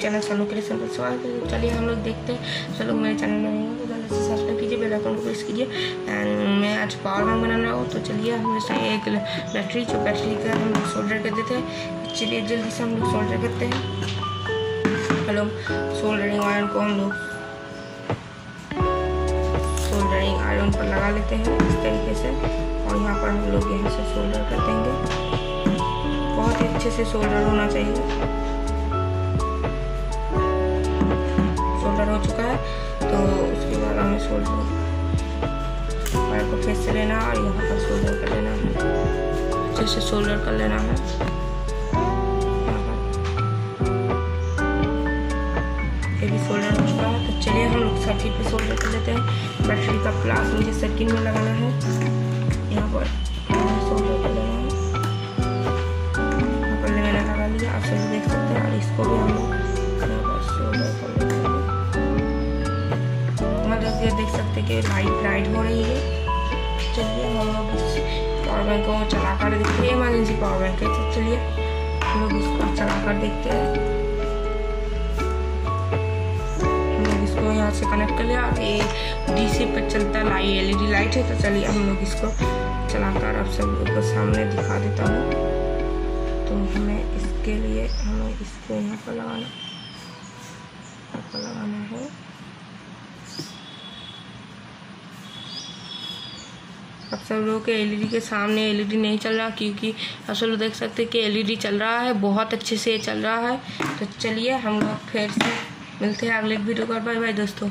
Channel सनु creation पर स्वागत है चलिए हम लोग देखते हैं। चलो मेरे चैनल में नहीं तो सब्सक्राइब कीजिए बेल आइकन को प्रेस कीजिए। एंड मैं आज पावर बैंक बनाना हो तो चलिए हम जैसे एक बैटरी जो बैटरी का हम लोग सोल्डर कर देते हैं। चलिए जल्दी से हम लोग सोल्डर करते हैं। हेलो सोल्डरिंग आयरन को हम लोग सोल्डरिंग आयरन पर लगा लेते हैं इस तरीके से। और यहाँ पर हम लोग यहाँ से सोल्डर कर देंगे। बहुत ही अच्छे से सोल्डर होना चाहिए। सोल्डर हो चुका है तो उसके बाद हमें सोल्डर वायर को फिर से लेना और यहाँ पर सोल्डर कर लेना है अच्छे से सोल्डर कर लेना है ये भी सोल्डर हो चुका है तो चलिए हम लोग सर्किट पे सोल्डर कर लेते हैं। बैटरी का प्लास मुझे सर्किट में लगाना है। यहाँ पर सोल्डर कर लेना है। यहाँ पर मैंने लगा लिया, आप सभी देख सकते हैं। और इसको भी हम लोग ये देख सकते हैं कि लाइट ब्राइट हो रही है। चलिए, हम लोग इस पावर बैंक को चला कर देखते हैं इमरजेंसी पावर बैंक है तो चलिए, हम लोग इसको चला कर देखते हैं। इसको यहाँ से कनेक्ट कर लिया। ये डीसी पर चलता लाइट एलईडी लाइट है तो चलिए हम लोग इसको चलाकर आप सब लोग को सामने दिखा देता हूँ। तो हमें इसके लिए, हमें इसको यहाँ पर लगाना, यहाँ पर लगाना है। अब सब लोगों के एलईडी के सामने एलईडी नहीं चल रहा क्योंकि आप सब लोग देख सकते हैं कि एलईडी चल रहा है, बहुत अच्छे से चल रहा है। तो चलिए हम लोग फिर से मिलते हैं अगले वीडियो पर। बाय बाय दोस्तों।